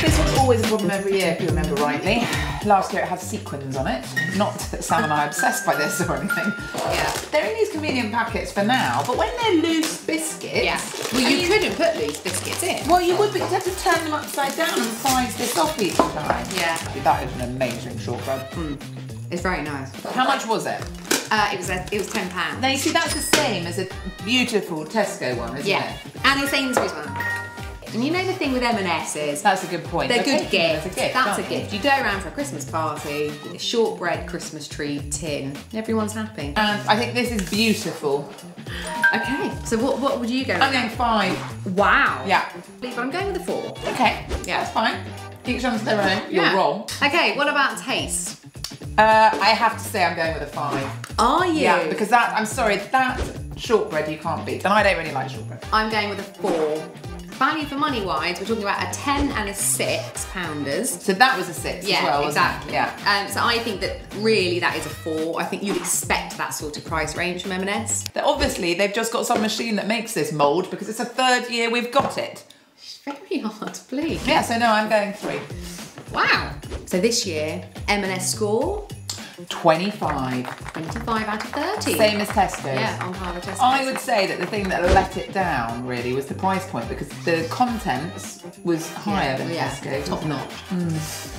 This was always a problem every year, if you remember rightly. Last year it had sequins on it. Not that Sam and I are obsessed by this or anything. Yeah. They're in these convenient packets for now, but when they're loose biscuits. Yeah. Well, you couldn't put loose biscuits in. Well, you would, but you'd have to turn them upside down and prize this off each time. Yeah. That is an amazing shortbread. Hmm. It's very nice. How much was it? Uh, it was a, it was ten pounds. Now you see that's the same as a beautiful Tesco one, isn't Yeah. it? And a Sainsbury's one. And you know the thing with M&S is That's a good point. they're They're good gifts. as a gift, That's a gift. You go around for a Christmas party with a shortbread Christmas tree tin. Everyone's happy. And I think this is beautiful. Okay. So what what would you go? I'm going five. Wow. Yeah. But I'm going with a four. Okay. Yeah. That's fine. Each one's their own. You're Yeah. wrong. Okay. What about taste? Uh, I have to say I'm going with a five. Are you? Yeah, because that, I'm sorry, that shortbread you can't beat. And I don't really like shortbread. I'm going with a four. Value for money wise, we're talking about a 10 and a 6 pounders. So that was a six Yeah, as well, exactly. Yeah. Um, so I think that really that is a four. I think you'd expect that sort of price range from M&S. Obviously, they've just got some machine that makes this mould because it's the third year we've got it. It's very hard to believe. Yeah, so no, I'm going three. Wow. So this year, M&S score 25. 25 out of 30. Same as Tesco's. Yeah, on par with Tesco. I would say that the thing that let it down really was the price point because the contents was higher than yeah, Tesco's. top notch. Mm.